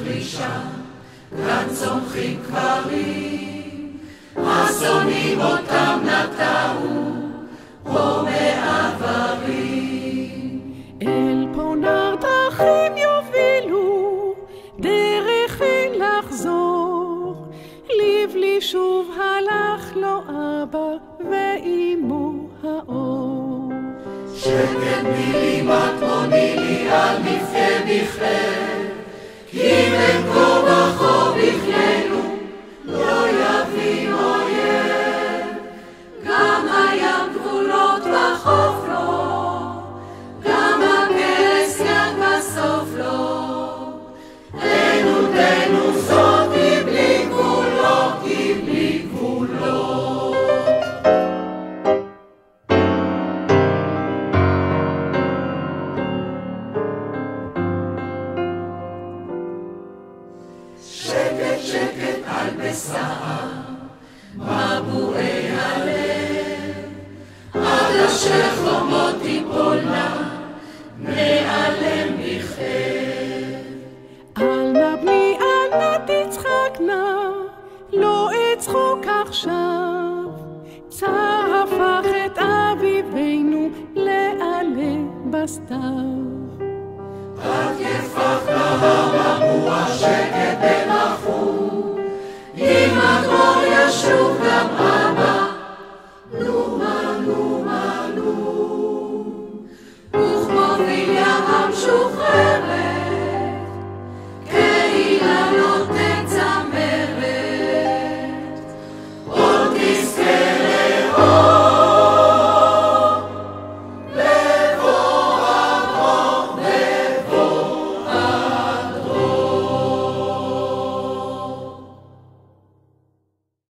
מחלישה, כאן צומחים קברים, השונאים אותם נטעו, פה מעברים. אל פונר דרכים יובילו, דרך אין לחזור. לבלי שוב הלך לו אבא, ואימו האור. שקט מילי על בשרה, מבועי הלב, עד אשר חומות תיפולנה, נעלם בכאב. בני, אל נא לא אצחוק עכשיו. צר הפך את אביבנו לעלה בסתיו. רק